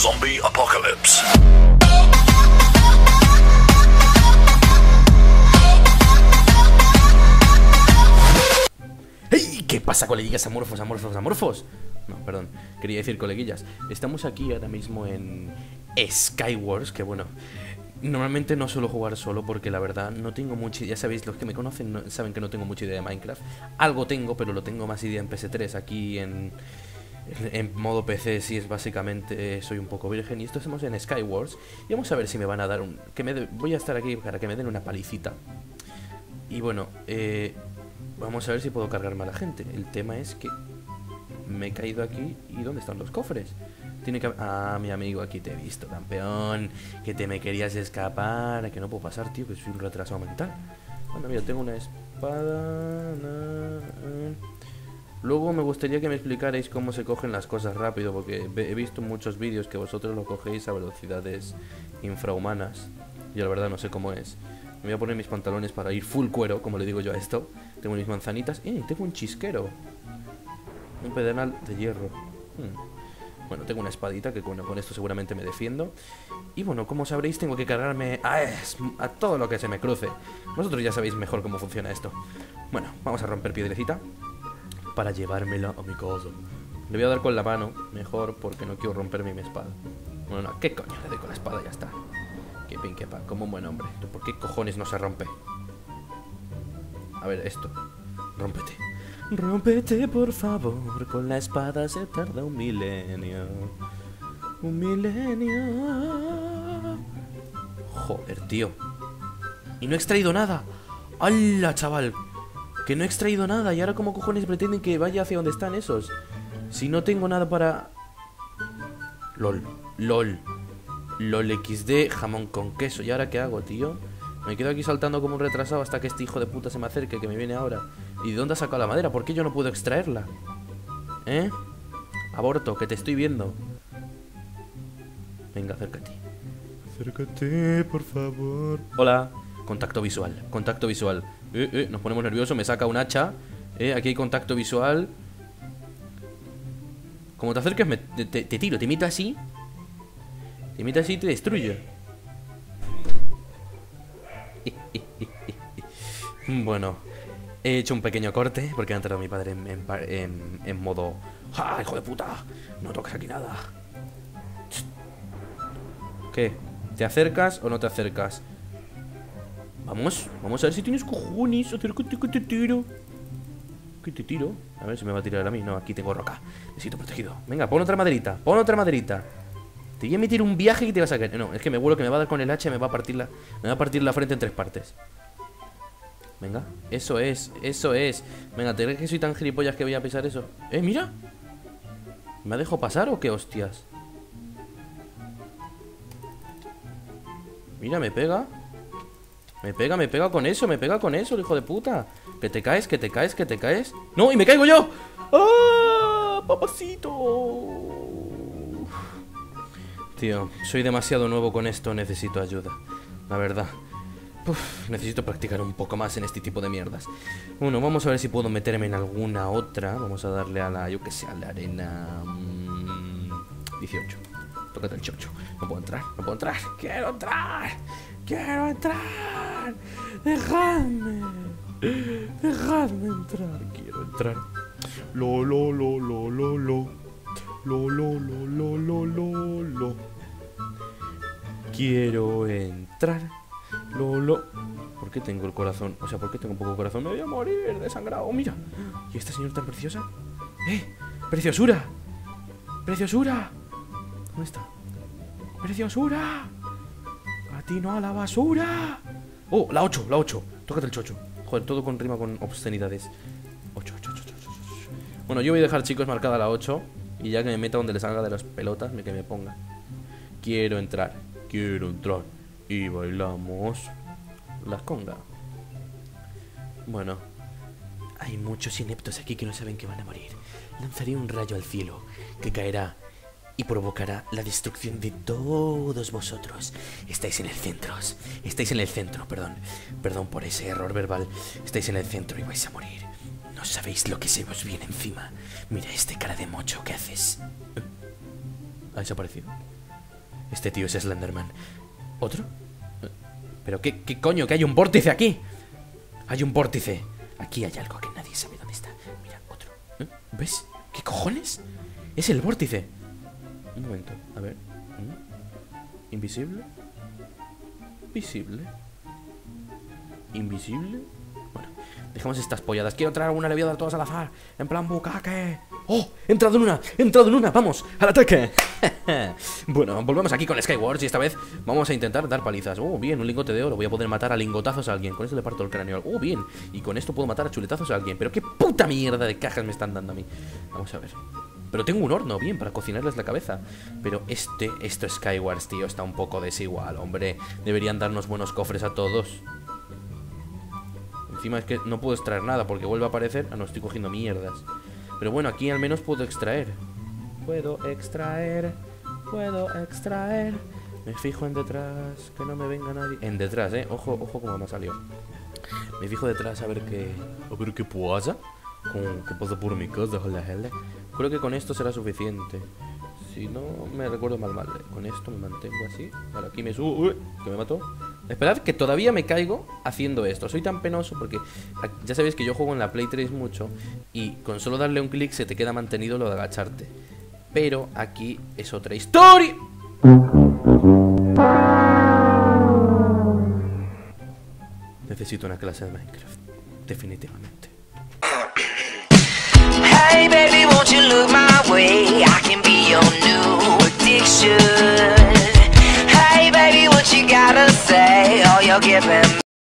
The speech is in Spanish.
Zombie Apocalypse. ¡Hey! ¿Qué pasa, coleguillas amorfos, amorfos, amorfos? No, perdón, quería decir coleguillas. Estamos aquí ahora mismo en Skywars, que bueno, normalmente no suelo jugar solo porque la verdad no tengo mucha Ya sabéis, los que me conocen no- saben que no tengo mucha idea de Minecraft. Algo tengo, pero lo tengo más idea en PS3. Aquí en, en, modo PC sí es básicamente eh, soy un poco virgen. Y esto estamos en Skywars. Y vamos a ver si me van a dar un... Que me voy a estar aquí para que me den una palicita. Y bueno, eh, vamos a ver si puedo cargarme a la gente. El tema es que me he caído aquí y ¿dónde están los cofres? Tiene que... Ah, mi amigo, aquí te he visto, campeón. Que te me querías escapar. Que no puedo pasar, tío, que soy un retrasado mental. Bueno, mira, tengo una espada. eh. Luego me gustaría que me explicarais cómo se cogen las cosas rápido, porque he visto muchos vídeos que vosotros lo cogéis a velocidades infrahumanas. Yo la verdad no sé cómo es. Me voy a poner mis pantalones para ir full cuero, como le digo yo a esto. Tengo mis manzanitas. ¡Eh! Tengo un chisquero. Un pedernal de hierro. Hmm. Bueno, tengo una espadita que bueno, con esto seguramente me defiendo. Y bueno, como sabréis, tengo que cargarme a todo lo que se me cruce. Vosotros ya sabéis mejor cómo funciona esto. Bueno, vamos a romper piedrecita para llevármela a mi casa. Le voy a dar con la mano, mejor, porque no quiero romperme mi espada. Bueno, no, ¿qué coño le doy con la espada? Ya está. Que pin, que pa, como un buen hombre. ¿Por qué cojones no se rompe? A ver, esto. Rómpete. Rómpete, por favor. Con la espada se tarda un milenio. Un milenio. Joder, tío. Y no he extraído nada. ¡Hala, chaval! Que no he extraído nada. ¿Y ahora cómo cojones pretenden que vaya hacia donde están esos? Si no tengo nada para... LOL. LOL. LOL XD, jamón con queso. ¿Y ahora qué hago, tío? Me quedo aquí saltando como un retrasado hasta que este hijo de puta se me acerque, que me viene ahora. ¿Y de dónde ha sacado la madera? ¿Por qué yo no puedo extraerla? ¿Eh? Aborto, que te estoy viendo. Venga, acércate. Acércate, por favor. Hola. Contacto visual, contacto visual. Eh, eh, nos ponemos nerviosos, me saca un hacha. Eh, aquí hay contacto visual. Como te acerques, te, tiro, te imita así. Te imita así y te destruye. Bueno, he hecho un pequeño corte porque ha entrado mi padre en, en modo. ¡Ja, hijo de puta! No toques aquí nada. ¿Qué? ¿Te acercas o no te acercas? Vamos, vamos a ver si tienes cojones. Acércate que te tiro. Que te tiro. A ver si me va a tirar a mí. No, aquí tengo roca. Necesito protegido. Venga, pon otra maderita. Pon otra maderita. Te voy a emitir un viaje y te vas a caer. No, es que me vuelo que me va a dar con el hacha y me va a partir la. Me va a partir la frente en tres partes. Venga, eso es, eso es. Venga, ¿te crees que soy tan gilipollas que voy a pisar eso? ¡Eh, mira! ¿Me ha dejado pasar o qué hostias? Mira, me pega. Me pega, me pega con eso, me pega con eso, el hijo de puta. Que te caes, que te caes, que te caes. ¡No! ¡Y me caigo yo! ¡Ah! ¡Papacito! Tío, soy demasiado nuevo con esto, necesito ayuda. La verdad. Necesito practicar un poco más en este tipo de mierdas. Bueno, vamos a ver si puedo meterme en alguna otra. Vamos a darle a la, yo que sé, a la arena... mm, 18. Tócate el chocho. No puedo entrar, no puedo entrar. Quiero entrar. Quiero entrar. Dejadme. Dejadme entrar. Quiero entrar. Lo, lo, lo, lo, lo, lo. Lo, lo, lo, lo, lo, lo, lo. Quiero entrar. Lolo. ¿Por qué tengo el corazón? O sea, ¿por qué tengo poco corazón? Me voy a morir desangrado. Mira. ¿Y esta señora tan preciosa? ¡Eh! ¡Preciosura! ¡Preciosura! ¿Dónde está? ¡Preciosura! ¡A ti no a la basura! ¡Oh! La 8, la 8. Tócate el chocho. Joder, todo con rima con obscenidades. 8, 8, 8, 8, 8. Bueno, yo voy a dejar, chicos, marcada la 8. Y ya que me meta donde le salga de las pelotas, que me ponga. Quiero entrar, quiero entrar. Y bailamos las congas. Bueno, hay muchos ineptos aquí que no saben que van a morir. Lanzaré un rayo al cielo que caerá y provocará la destrucción de todos vosotros. Estáis en el centro, estáis en el centro, perdón. Perdón por ese error verbal. Estáis en el centro y vais a morir. No sabéis lo que se os viene encima. Mira este cara de mocho que haces. Ha desaparecido. Este tío es Slenderman. ¿Otro? ¿Pero qué, qué coño? ¿Que hay un vórtice aquí? Hay un vórtice. Aquí hay algo que nadie sabe dónde está. Mira, otro. ¿Eh? ¿Ves? ¿Qué cojones? Es el vórtice. Un momento, a ver. ¿Mm? ¿Invisible? ¿Visible? ¿Invisible? Bueno, dejemos estas polladas. Quiero traer alguna leviada todas al azar. En plan bucaque. ¡Oh! ¡He entrado en una! ¡He entrado en una! ¡Vamos! ¡Al ataque! bueno, volvemos aquí con Skywars y esta vez vamos a intentar dar palizas. ¡Oh, bien! Un lingote de oro. Voy a poder matar a lingotazos a alguien. Con esto le parto el cráneo. ¡Oh, bien! Y con esto puedo matar a chuletazos a alguien. Pero qué puta mierda de cajas me están dando a mí. Vamos a ver. Pero tengo un horno, bien, para cocinarles la cabeza. Pero este, esto Skywars, tío, está un poco desigual, hombre. Deberían darnos buenos cofres a todos. Encima es que no puedo extraer nada porque vuelve a aparecer. Ah, no, estoy cogiendo mierdas. Pero bueno, aquí al menos puedo extraer. Puedo extraer. Puedo extraer. Me fijo en detrás. Que no me venga nadie. En detrás, eh. Ojo, ojo como me ha salido. Me fijo detrás a ver qué. A ver qué pasa. ¿Qué pasa por mi casa? Hola, hola. Creo que con esto será suficiente. Si no me recuerdo mal, mal. Con esto me mantengo así. Ahora aquí me subo. Uy, que me mató. Esperad que todavía me caigo haciendo esto. Soy tan penoso porque ya sabéis que yo juego en la Play 3 mucho y con solo darle un clic se te queda mantenido lo de agacharte. Pero aquí es otra historia. Necesito una clase de Minecraft. Definitivamente. Hey baby, forgiven.